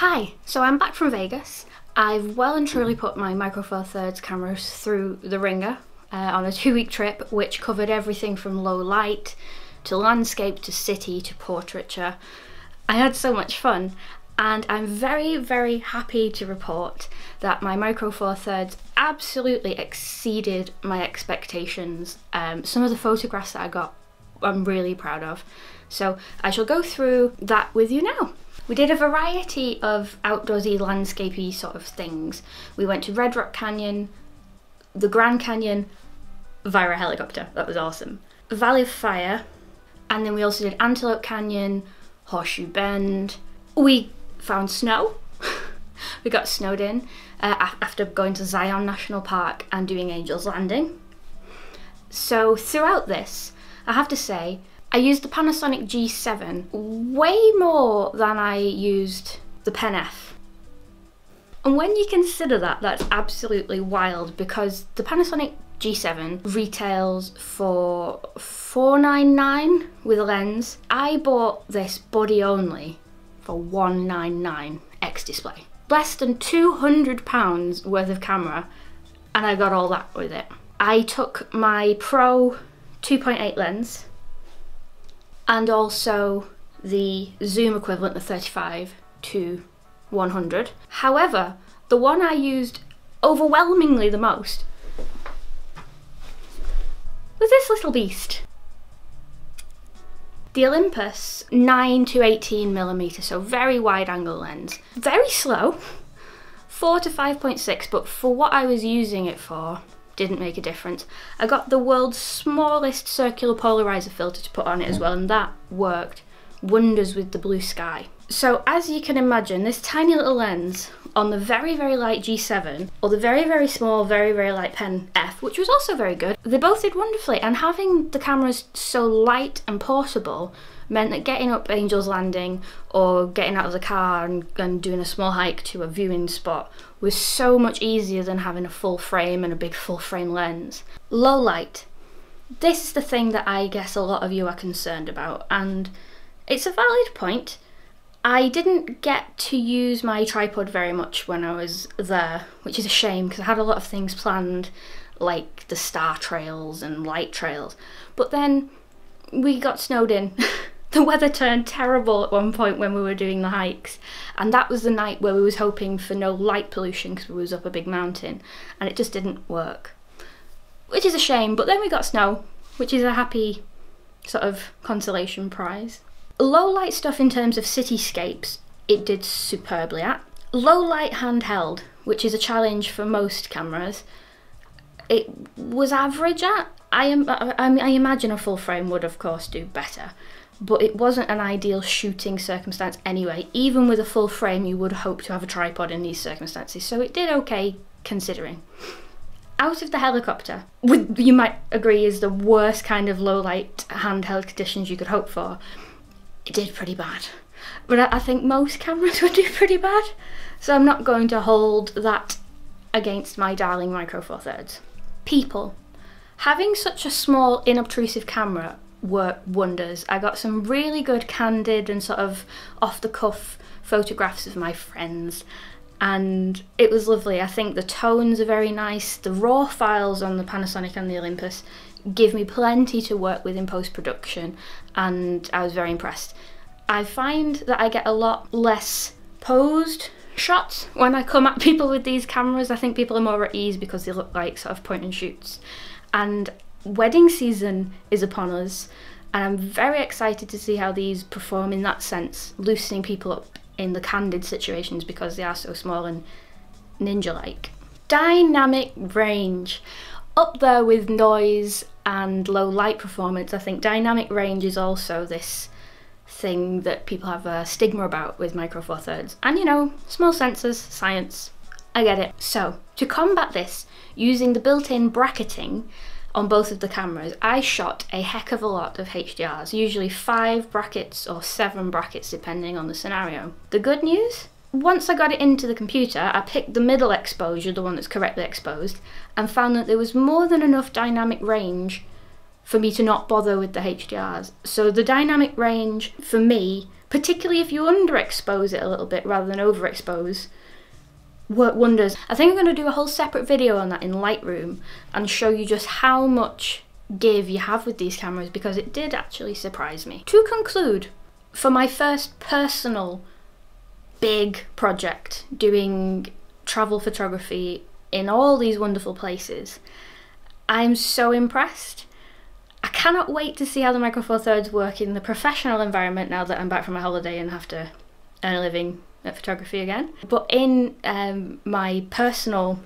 Hi, so I'm back from Vegas. I've well and truly put my Micro Four Thirds cameras through the wringer uh, on a two week trip which covered everything from low light to landscape to city to portraiture. I had so much fun and I'm very, very happy to report that my Micro Four Thirds absolutely exceeded my expectations. Um, some of the photographs that I got, I'm really proud of. So I shall go through that with you now. We did a variety of outdoorsy, landscapey sort of things. We went to Red Rock Canyon, the Grand Canyon via a helicopter. That was awesome. Valley of Fire, and then we also did Antelope Canyon, Horseshoe Bend. We found snow. we got snowed in uh, after going to Zion National Park and doing Angel's Landing. So throughout this, I have to say, I used the Panasonic G7 way more than I used the Pen F. And when you consider that, that's absolutely wild because the Panasonic G7 retails for 499 with a lens. I bought this body only for 199 X display. Less than 200 pounds worth of camera and I got all that with it. I took my Pro 2.8 lens and also the zoom equivalent of 35 to 100. However, the one I used overwhelmingly the most was this little beast. The Olympus 9 to 18 millimeter, so very wide angle lens. Very slow, 4 to 5.6, but for what I was using it for, didn't make a difference. I got the world's smallest circular polarizer filter to put on it as well, and that worked wonders with the blue sky. So as you can imagine, this tiny little lens on the very, very light G7 or the very, very small, very, very light Pen F, which was also very good, they both did wonderfully. And having the cameras so light and portable meant that getting up Angel's Landing or getting out of the car and, and doing a small hike to a viewing spot was so much easier than having a full frame and a big full frame lens. Low light. This is the thing that I guess a lot of you are concerned about, and it's a valid point. I didn't get to use my tripod very much when I was there, which is a shame because I had a lot of things planned, like the star trails and light trails. But then we got snowed in. the weather turned terrible at one point when we were doing the hikes, and that was the night where we was hoping for no light pollution because we was up a big mountain, and it just didn't work. Which is a shame, but then we got snow, which is a happy sort of consolation prize. Low light stuff in terms of cityscapes, it did superbly at. Low light handheld, which is a challenge for most cameras, it was average at. I, am, I, I imagine a full frame would of course do better, but it wasn't an ideal shooting circumstance anyway. Even with a full frame, you would hope to have a tripod in these circumstances, so it did okay considering. Out of the helicopter, you might agree is the worst kind of low light handheld conditions you could hope for it did pretty bad. But I, think most cameras would do pretty bad, so I'm not going to hold that against my darling Micro Four Thirds. People. Having such a small, inobtrusive camera worked wonders. I got some really good candid and sort of off the cuff photographs of my friends and it was lovely. I think the tones are very nice. The raw files on the Panasonic and the Olympus give me plenty to work with in post production, and I was very impressed. I find that I get a lot less posed shots when I come at people with these cameras. I think people are more at ease because they look like sort of point and shoots. And wedding season is upon us, and I'm very excited to see how these perform in that sense, loosening people up in the candid situations because they are so small and ninja like. Dynamic range up there with noise and low light performance, I think dynamic range is also this thing that people have a stigma about with Micro Four Thirds. And you know, small sensors, science, I get it. So, to combat this, using the built-in bracketing on both of the cameras, I shot a heck of a lot of HDRs, usually five brackets or seven brackets depending on the scenario. The good news? Once I got it into the computer, I picked the middle exposure, the one that's correctly exposed, and found that there was more than enough dynamic range for me to not bother with the HDRs. So the dynamic range for me particularly if you underexpose it a little bit rather than overexpose, work wonders. I think I'm going to do a whole separate video on that in Lightroom and show you just how much give you have with these cameras because it did actually surprise me. To conclude, for my first personal big project doing travel photography in all these wonderful places, I'm so impressed. I cannot wait to see how the Micro Four Thirds work in the professional environment now that I'm back from my holiday and have to earn a living at photography again. But in um, my personal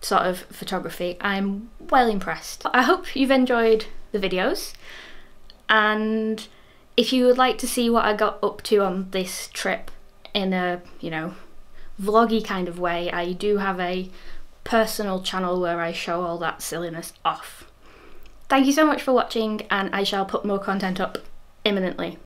sort of photography, I'm well impressed. I hope you've enjoyed the videos and if you would like to see what I got up to on this trip in a, you know, vloggy kind of way, I do have a personal channel where I show all that silliness off. Thank you so much for watching and I shall put more content up imminently.